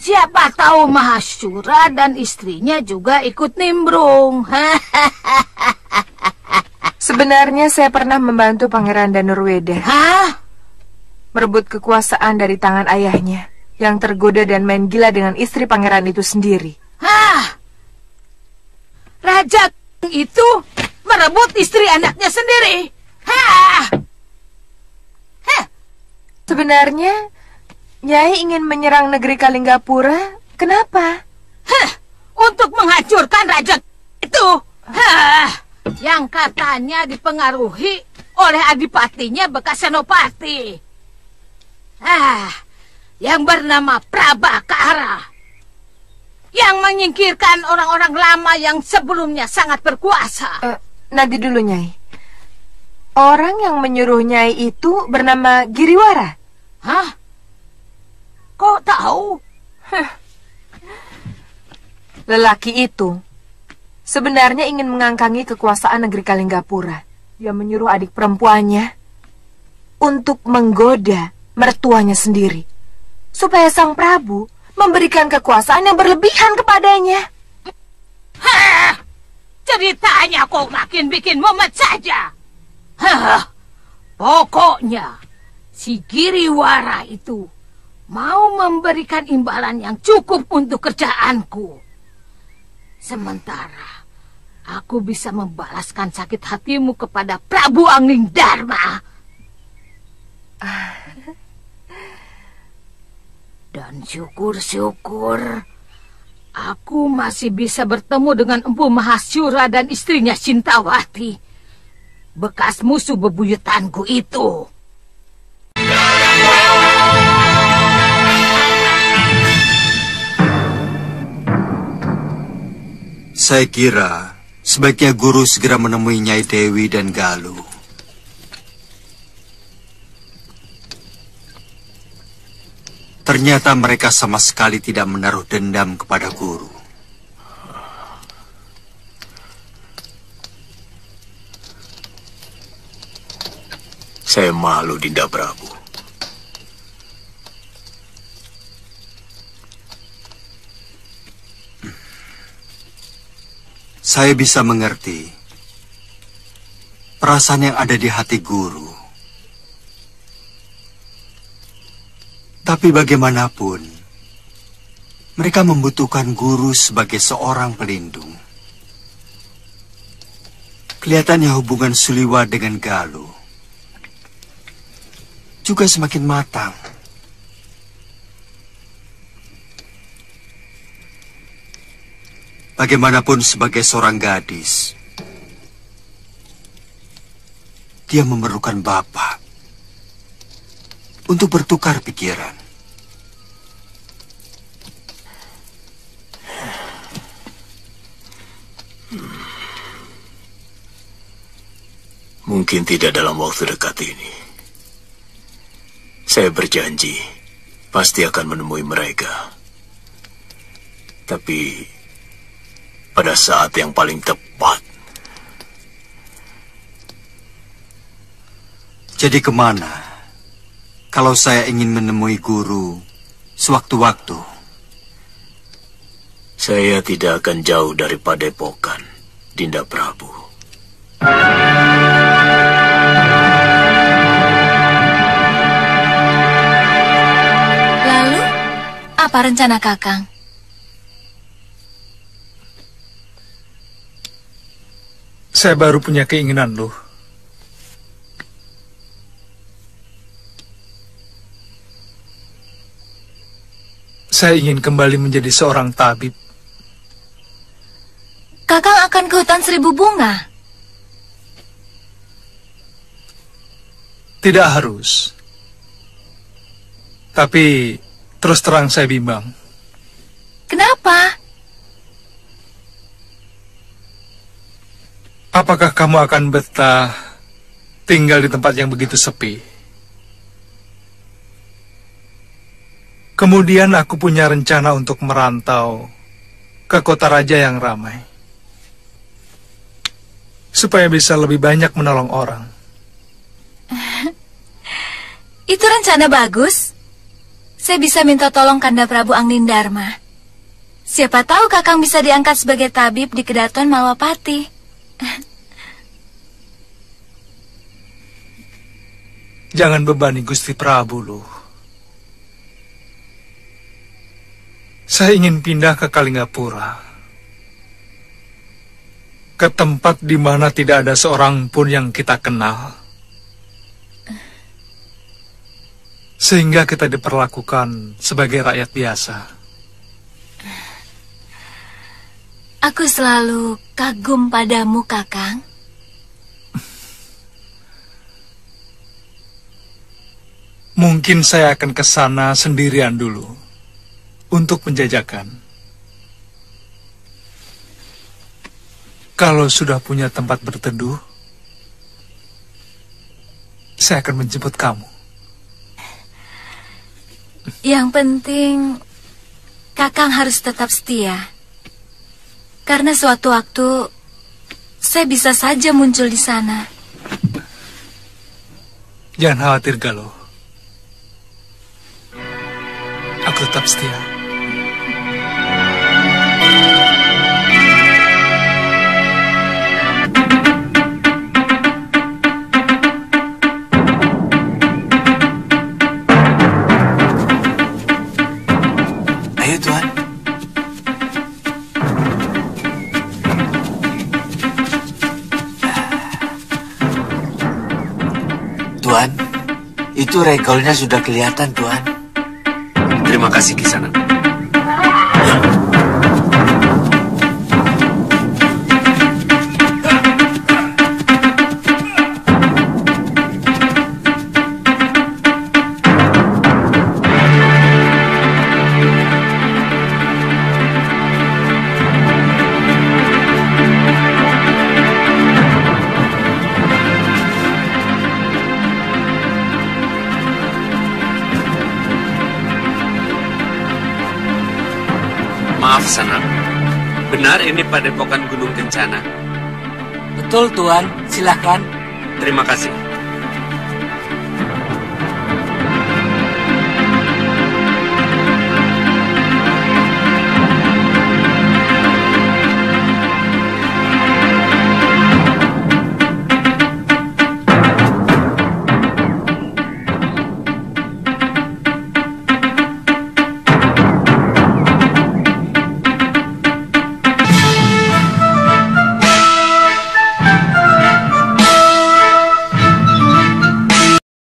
Siapa tahu Mahasura dan istrinya juga ikut nimbrung. *laughs* Sebenarnya saya pernah membantu Pangeran Danurweda. Hah? Merebut kekuasaan dari tangan ayahnya yang tergoda dan main gila dengan istri pangeran itu sendiri. Hah? Raja itu merebut istri anaknya sendiri. Hah? Sebenarnya Nyai ingin menyerang negeri Kalinggapura. Kenapa? Hah, untuk menghancurkan raja itu. Hah, yang katanya dipengaruhi oleh adipatinya bekas Senopati. Ah, yang bernama Prabakara. Yang menyingkirkan orang-orang lama yang sebelumnya sangat berkuasa. Uh, nanti dulu, Nyai. Orang yang menyuruh Nyai itu bernama Giriwara. Hah? Kok tahu? Lelaki itu sebenarnya ingin mengangkangi kekuasaan negeri Kalinggapura. Dia menyuruh adik perempuannya untuk menggoda mertuanya sendiri. Supaya sang Prabu memberikan kekuasaan yang berlebihan kepadanya. Hah! Ceritanya kok makin bikin mumet saja. Hah! Pokoknya si Giriwara itu mau memberikan imbalan yang cukup untuk kerjaanku. Sementara aku bisa membalaskan sakit hatimu kepada Prabu Angling Dharma. *laughs* Dan syukur-syukur aku masih bisa bertemu dengan Empu Mahasyura dan istrinya Cintawati. Bekas musuh bebuyutanku itu. Saya kira sebaiknya guru segera menemui Nyai Dewi dan Galuh. Ternyata mereka sama sekali tidak menaruh dendam kepada guru. Saya malu, Dinda Prabu. Saya bisa mengerti perasaan yang ada di hati guru. Tapi bagaimanapun, mereka membutuhkan guru sebagai seorang pelindung. Kelihatannya hubungan Suliwa dengan Galuh juga semakin matang. Bagaimanapun sebagai seorang gadis, dia memerlukan bapak untuk bertukar pikiran. Mungkin tidak dalam waktu dekat ini. Saya berjanji pasti akan menemui mereka. Tapi pada saat yang paling tepat. Jadi ke mana? Kalau saya ingin menemui guru sewaktu-waktu. Saya tidak akan jauh dari padepokan, Dinda Prabu. Lalu, apa rencana Kakang? Saya baru punya keinginan loh. Saya ingin kembali menjadi seorang tabib. Kakang akan ke hutan seribu bunga. Tidak harus. Tapi terus terang saya bimbang. Kenapa? Apakah kamu akan betah tinggal di tempat yang begitu sepi? Kemudian aku punya rencana untuk merantau ke kota raja yang ramai. Supaya bisa lebih banyak menolong orang. *laughs* Itu rencana bagus. Saya bisa minta tolong Kanda Prabu Angin Dharma. Siapa tahu Kakang bisa diangkat sebagai tabib di Kedaton Malwapati. *laughs* Jangan bebani Gusti Prabu, loh. Saya ingin pindah ke Kalingapura. Ke tempat di mana tidak ada seorang pun yang kita kenal. Sehingga kita diperlakukan sebagai rakyat biasa. Aku selalu kagum padamu, Kakang. Mungkin saya akan ke sana sendirian dulu untuk penjajakan. Kalau sudah punya tempat berteduh, saya akan menjemput kamu. Yang penting, Kakang harus tetap setia. Karena suatu waktu, saya bisa saja muncul di sana. Jangan khawatir, Galuh. Aku tetap setia. Ayo Tuan. Tuan, itu rekolnya sudah kelihatan, Tuan. Terima kasih, Kisanak. Benar ini padepokan Gunung Kencana? Betul, Tuan. Silakan. Terima kasih.